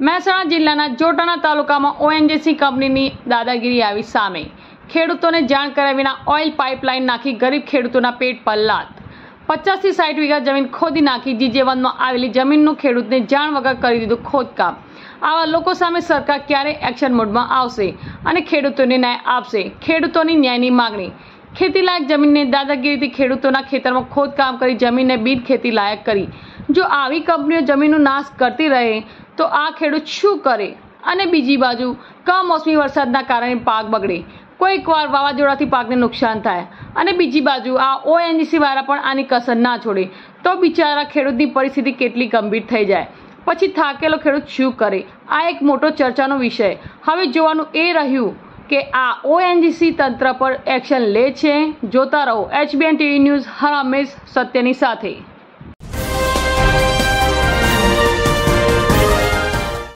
મહેસાણા જિલ્લાના જોટાણા તાલુકામાં ઓએનજીસી કંપનીની દાદાગીરી આવી સામે. ખેડૂતોને જાણ કર્યા વિના ઓઇલ પાઇપલાઇન નાખી ગરીબ ખેડૂતોના પેટ પર લાત. પચાસથી સાઠ વીઘા જમીન ખોદી નાખી જીજેવનમાં આવેલી જમીનનું ખેડૂતને જાણ વગર કરી દીધું ખોદકામ. આવા લોકો સામે સરકાર ક્યારે એક્શન મોડમાં આવશે અને ખેડૂતોને ન્યાય આપશે. ખેડૂતોની ન્યાયની માગણી. ખેતીલાયક જમીનને દાદાગીરીથી ખેડૂતોના ખેતરમાં ખોદકામ કરી જમીનને બિન ખેતી લાયક કરી. જો આવી કંપનીઓ જમીનનો નાશ કરતી રહે તો આ ખેડૂત શું કરે? અને બીજી બાજુ, કમોસમી વરસાદના કારણે પાક બગડે. કોઈક વાર વાવાઝોડાથી પાકને નુકસાન થાય. અને બીજી બાજુ, આ ઓએનજીસી વાળા પણ આની કસર ના છોડે. તો બિચારા ખેડૂતની પરિસ્થિતિ કેટલી ગંભીર થઈ જાય. પછી થાકેલો ખેડૂત શું કરે? આ એક મોટો ચર્ચાનો વિષય. હવે જોવાનું એ રહ્યું કે આ ઓએનજીસી તંત્ર પર એક્શન લે છે? જોતા રહો. એચબીએન ટીવી ન્યૂઝ હર હંમેશ સત્યની સાથે.